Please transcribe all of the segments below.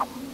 you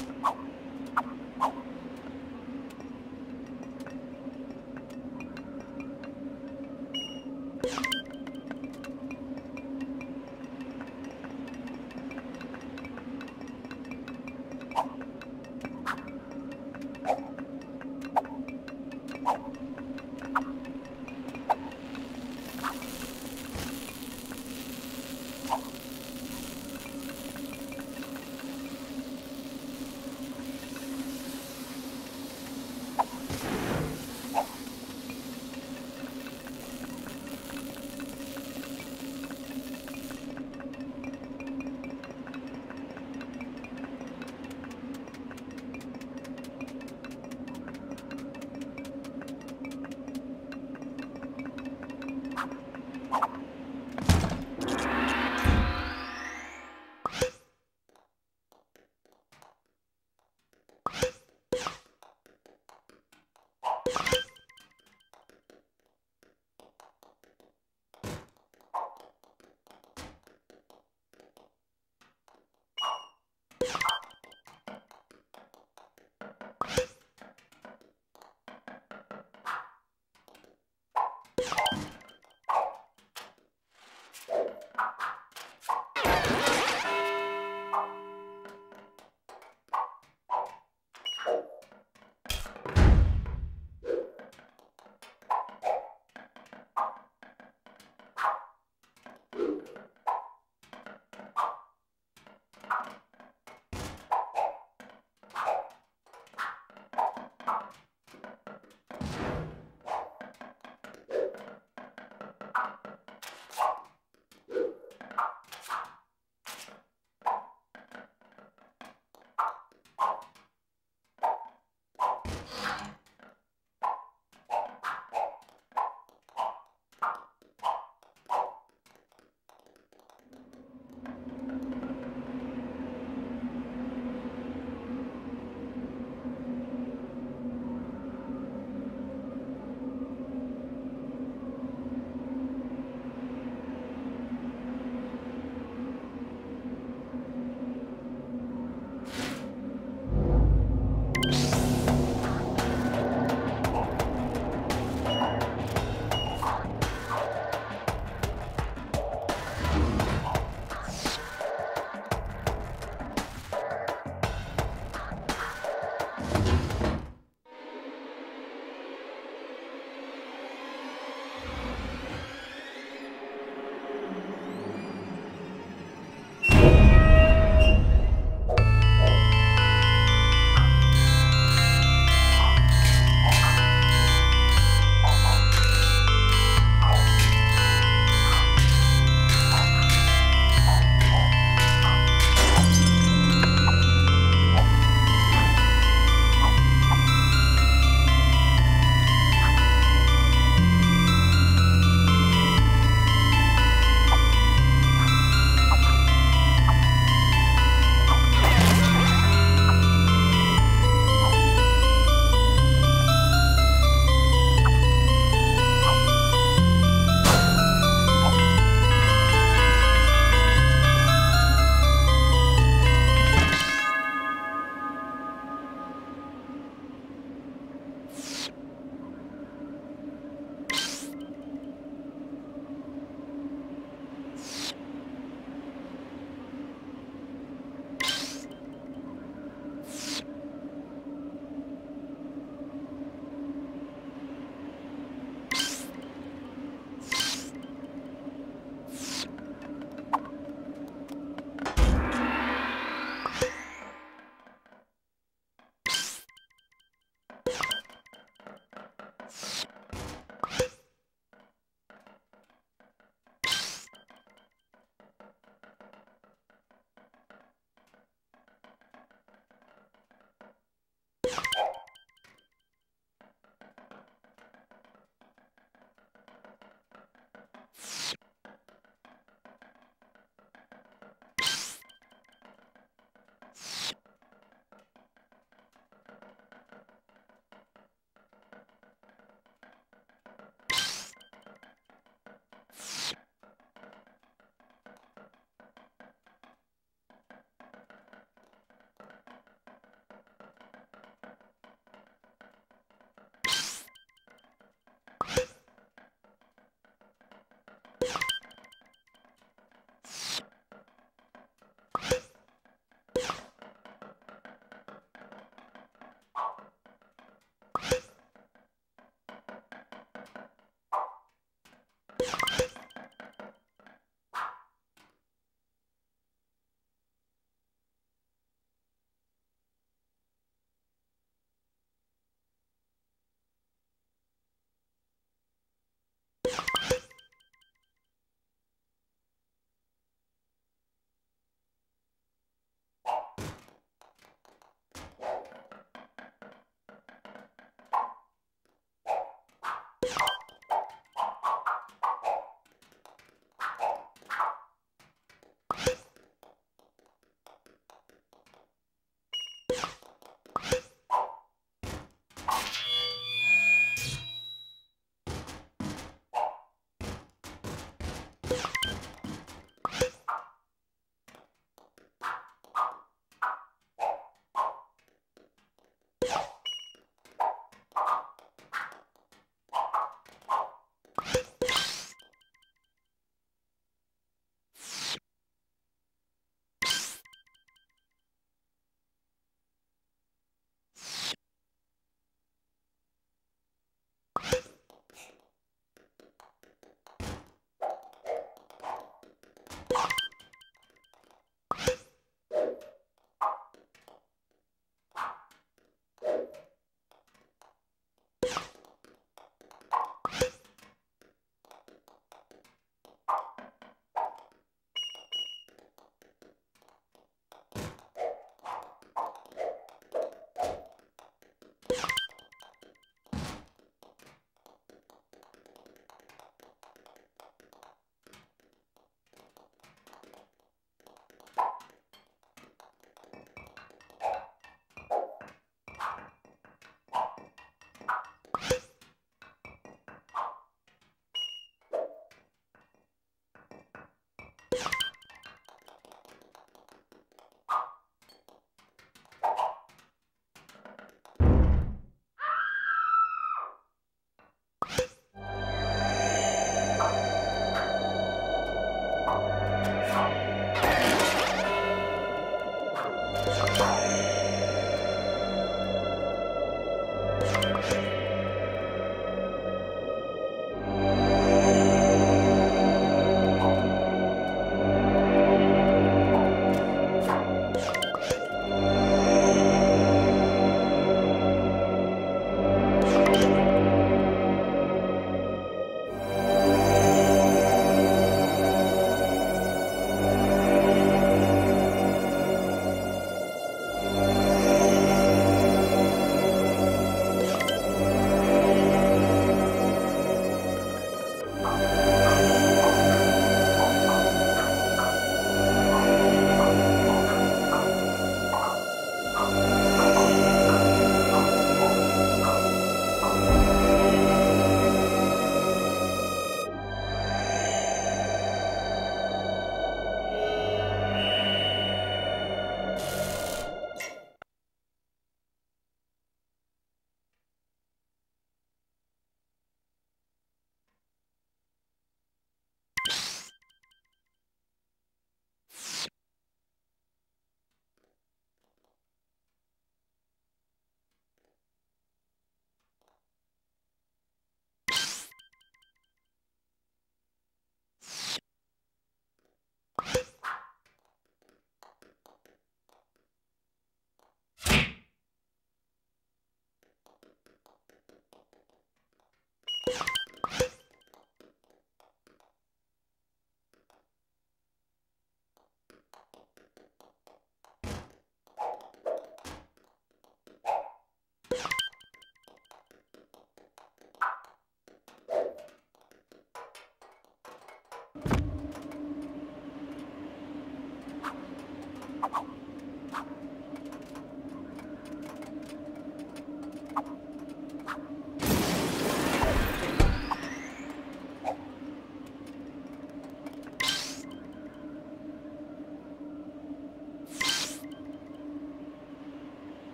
Oh.